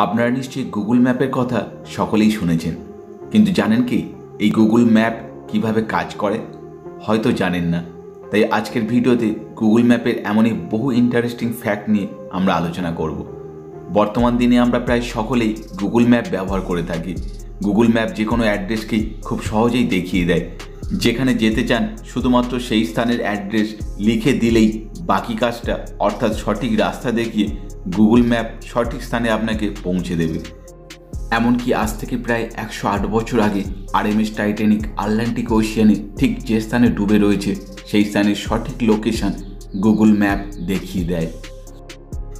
আপনারা নিশ্চয়ই গুগল ম্যাপের কথা সকলেই শুনেছেন। কিন্তু জানেন কি, এই গুগল ম্যাপ কীভাবে কাজ করে? হয়তো জানেন না। তাই আজকের ভিডিওতে গুগল ম্যাপের এমনই বহু ইন্টারেস্টিং ফ্যাক্ট নিয়ে আমরা আলোচনা করব। বর্তমান দিনে আমরা প্রায় সকলেই গুগল ম্যাপ ব্যবহার করে থাকি। গুগল ম্যাপ যে কোনো অ্যাড্রেসকেই খুব সহজেই দেখিয়ে দেয়। যেখানে যেতে চান, শুধুমাত্র সেই স্থানের অ্যাড্রেস লিখে দিলেই বাকি কাজটা, অর্থাৎ সঠিক রাস্তা দেখিয়ে গুগল ম্যাপ সঠিক স্থানে আপনাকে পৌঁছে দেবে। এমনকি আজ থেকে প্রায় একশো আট বছর আগে আরএমএস টাইটানিক আটলান্টিক ওশিয়ানে ঠিক যে স্থানে ডুবে রয়েছে, সেই স্থানের সঠিক লোকেশন গুগল ম্যাপ দেখিয়ে দেয়।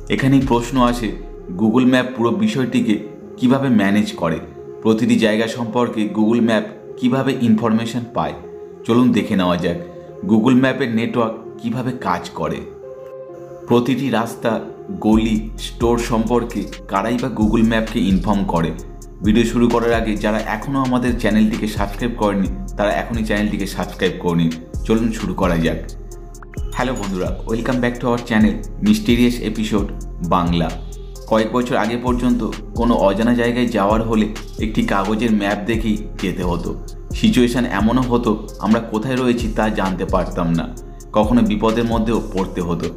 এখানেই প্রশ্ন আসে গুগল ম্যাপ পুরো বিষয়টিকে কীভাবে ম্যানেজ করে? প্রতিটি জায়গা সম্পর্কে গুগল ম্যাপ কীভাবে ইনফরমেশন পায়? চলুন দেখে নেওয়া যাক গুগল ম্যাপের নেটওয়ার্ক কীভাবে কাজ করে? প্রতিটি রাস্তা গলি স্টোর সম্পর্কে কারাই বা গুগল ম্যাপকে ইনফর্ম করে। ভিডিও শুরু করার আগে যারা এখনও আমাদের চ্যানেলটিকে সাবস্ক্রাইব করেনি, তারা এখনই চ্যানেলটিকে সাবস্ক্রাইব করে নিন। চলুন শুরু করা যাক। হ্যালো বন্ধুরা, welcome back to our channel mysterious episode Bangla. কয়েক বছর আগে পর্যন্ত কোনো অজানা জায়গায় যাওয়ার হলে একটি কাগজের ম্যাপ দেখেই যেতে হতো। সিচুয়েশান এমনও হতো, আমরা কোথায় রয়েছি তা জানতে পারতাম না। কখনো বিপদের মধ্যেও পড়তে হতো।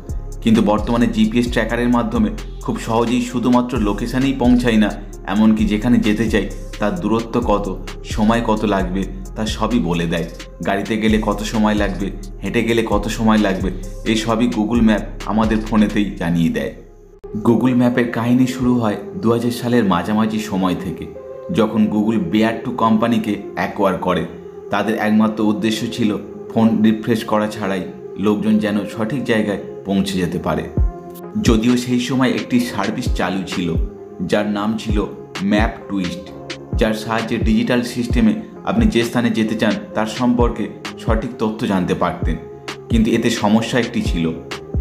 কিন্তু বর্তমানে জিপিএস ট্র্যাকারের মাধ্যমে খুব সহজেই শুধুমাত্র লোকেশানেই পৌঁছাই না, এমনকি যেখানে যেতে চাই, তার দূরত্ব কত, সময় কত লাগবে, তা সবই বলে দেয়। গাড়িতে গেলে কত সময় লাগবে, হেঁটে গেলে কত সময় লাগবে এই সবই গুগল ম্যাপ আমাদের ফোনেতেই জানিয়ে দেয়। গুগল ম্যাপের কাহিনী শুরু হয় দু হাজার সালের মাঝামাঝি সময় থেকে, যখন গুগল বেয়ার টু কোম্পানিকে অ্যাকোয়ার করে। তাদের একমাত্র উদ্দেশ্য ছিল ফোন রিফ্রেশ করা ছাড়াই লোকজন যেন সঠিক জায়গায় পৌঁছে যেতে পারে। যদিও সেই সময় একটি সার্ভিস চালু ছিল, যার নাম ছিল ম্যাপ টুইস্ট, যার সাহায্যে ডিজিটাল সিস্টেমে আপনি যে স্থানে যেতে চান তার সম্পর্কে সঠিক তথ্য জানতে পারতেন। কিন্তু এতে সমস্যা একটি ছিল,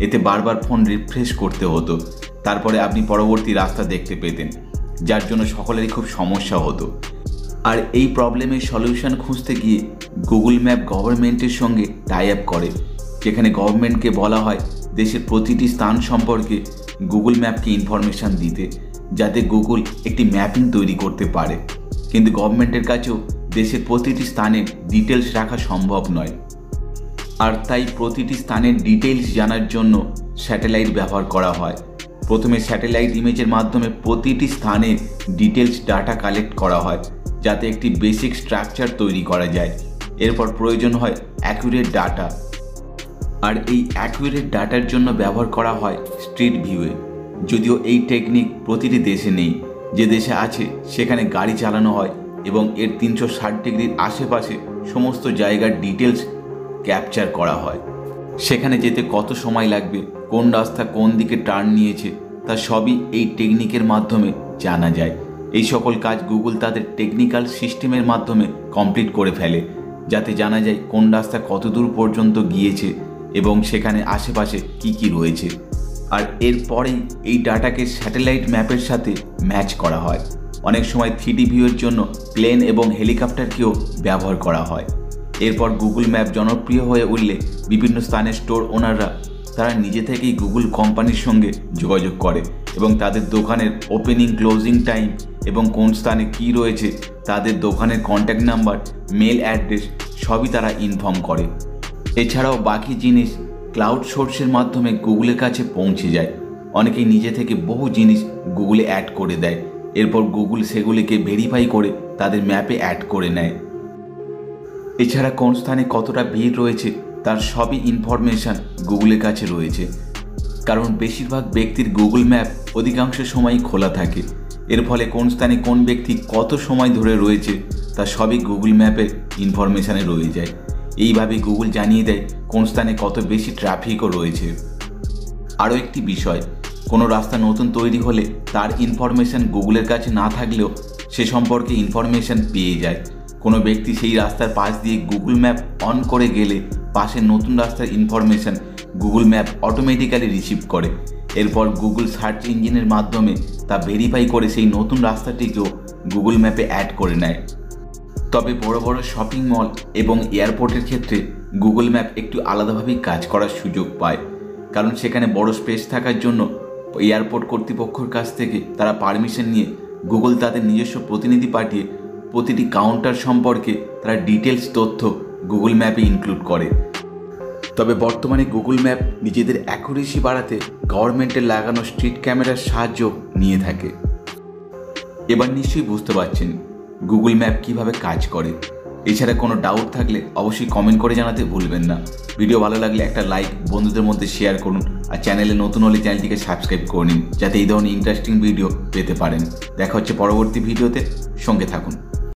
এতে বারবার ফোন রিফ্রেশ করতে হতো, তারপরে আপনি পরবর্তী রাস্তা দেখতে পেতেন, যার জন্য সকলেরই খুব সমস্যা হতো। আর এই প্রবলেমের সলিউশন খুঁজতে গিয়ে গুগল ম্যাপ গভর্নমেন্টের সঙ্গে টাই আপ করে। যেখানে গভর্নমেন্টকে বলা হয় দেশের প্রতিটি স্থান সম্পর্কে গুগল ম্যাপকে ইনফরমেশান দিতে, যাতে গুগল একটি ম্যাপিং তৈরি করতে পারে। কিন্তু গভর্নমেন্টের কাছেও দেশের প্রতিটি স্থানের ডিটেলস রাখা সম্ভব নয়। আর তাই প্রতিটি স্থানের ডিটেলস জানার জন্য স্যাটেলাইট ব্যবহার করা হয়। প্রথমে স্যাটেলাইট ইমেজের মাধ্যমে প্রতিটি স্থানের ডিটেলস ডাটা কালেক্ট করা হয়, যাতে একটি বেসিক স্ট্রাকচার তৈরি করা যায়। এরপর প্রয়োজন হয় অ্যাকুরেট ডাটা আর এই অ্যাকুরেট ডাটার জন্য ব্যবহার করা হয় স্ট্রিট ভিউয়ে যদিও এই টেকনিক প্রতিটি দেশে নেই। যে দেশে আছে, সেখানে গাড়ি চালানো হয় এবং এর তিনশো ষাট ডিগ্রির আশেপাশে সমস্ত জায়গার ডিটেলস ক্যাপচার করা হয়। সেখানে যেতে কত সময় লাগবে, কোন রাস্তা কোন দিকে টার্ন নিয়েছে, তা সবই এই টেকনিকের মাধ্যমে জানা যায়। এই সকল কাজ গুগল তাদের টেকনিক্যাল সিস্টেমের মাধ্যমে কমপ্লিট করে ফেলে, যাতে জানা যায় কোন রাস্তা কত দূর পর্যন্ত গিয়েছে এবং সেখানে আশেপাশে কি কি রয়েছে। আর এরপরেই এই ডাটাকে স্যাটেলাইট ম্যাপের সাথে ম্যাচ করা হয়। অনেক সময় থ্রিডি ভিউয়ের জন্য প্লেন এবং হেলিকপ্টারকেও ব্যবহার করা হয়। এরপর গুগল ম্যাপ জনপ্রিয় হয়ে উঠলে বিভিন্ন স্থানের স্টোর ওনাররা, তারা নিজে থেকেই গুগল কোম্পানির সঙ্গে যোগাযোগ করে এবং তাদের দোকানের ওপেনিং, ক্লোজিং টাইম এবং কোন স্থানে কি রয়েছে, তাদের দোকানের কন্ট্যাক্ট নাম্বার মেল অ্যাড্রেস সবই তারা ইনফর্ম করে। এছাড়াও বাকি জিনিস ক্লাউড সোর্সের মাধ্যমে গুগলের কাছে পৌঁছে যায়। অনেকেই নিজে থেকে বহু জিনিস গুগলে অ্যাড করে দেয়। এরপর গুগল সেগুলিকে ভেরিফাই করে তাদের ম্যাপে অ্যাড করে নেয়। এছাড়া কোন স্থানে কতটা ভিড় রয়েছে, তার সবই ইনফরমেশান গুগলের কাছে রয়েছে। কারণ বেশিরভাগ ব্যক্তির গুগল ম্যাপ অধিকাংশ সময়ই খোলা থাকে। এর ফলে কোন স্থানে কোন ব্যক্তি কত সময় ধরে রয়েছে, তা সবই গুগল ম্যাপের ইনফরমেশানে রয়ে যায়। এইভাবে গুগল জানিয়ে দেয় কোন স্থানে কত বেশি ট্রাফিকও রয়েছে। আরও একটি বিষয়, কোনো রাস্তা নতুন তৈরি হলে তার ইনফরমেশান গুগলের কাছে না থাকলেও সে সম্পর্কে ইনফরমেশান পেয়ে যায়। কোনো ব্যক্তি সেই রাস্তার পাশ দিয়ে গুগল ম্যাপ অন করে গেলে পাশের নতুন রাস্তার information Google map automatically receive করে। এরপর গুগল সার্চ ইঞ্জিনের মাধ্যমে তা ভেরিফাই করে সেই নতুন রাস্তাটিকেও গুগল ম্যাপে অ্যাড করে নেয়। তবে বড় বড় শপিং মল এবং এয়ারপোর্টের ক্ষেত্রে গুগল ম্যাপ একটু আলাদাভাবেই কাজ করার সুযোগ পায়। কারণ সেখানে বড় স্পেস থাকার জন্য এয়ারপোর্ট কর্তৃপক্ষের কাছ থেকে তারা পারমিশন নিয়ে গুগল তাদের নিজস্ব প্রতিনিধি পাঠিয়ে প্রতিটি কাউন্টার সম্পর্কে তারা ডিটেলস তথ্য গুগল ম্যাপে ইনক্লুড করে। তবে বর্তমানে গুগল ম্যাপ নিজেদের অ্যাকুরেসি বাড়াতে গভর্নমেন্টের লাগানো স্ট্রিট ক্যামেরার সাহায্য নিয়ে থাকে। এবার নিশ্চয়ই বুঝতে পারছেন গুগল ম্যাপ কীভাবে কাজ করে? এছাড়া কোনো ডাউট থাকলে অবশ্যই কমেন্ট করে জানাতে ভুলবেন না। ভিডিও ভালো লাগলে একটা লাইক বন্ধুদের মধ্যে শেয়ার করুন আর চ্যানেলে নতুন হলে চ্যানেলটিকে সাবস্ক্রাইব করে নিন, যাতে এই ধরনের ইন্টারেস্টিং ভিডিও পেতে পারেন। দেখা হচ্ছে পরবর্তী ভিডিওতে সঙ্গে থাকুন।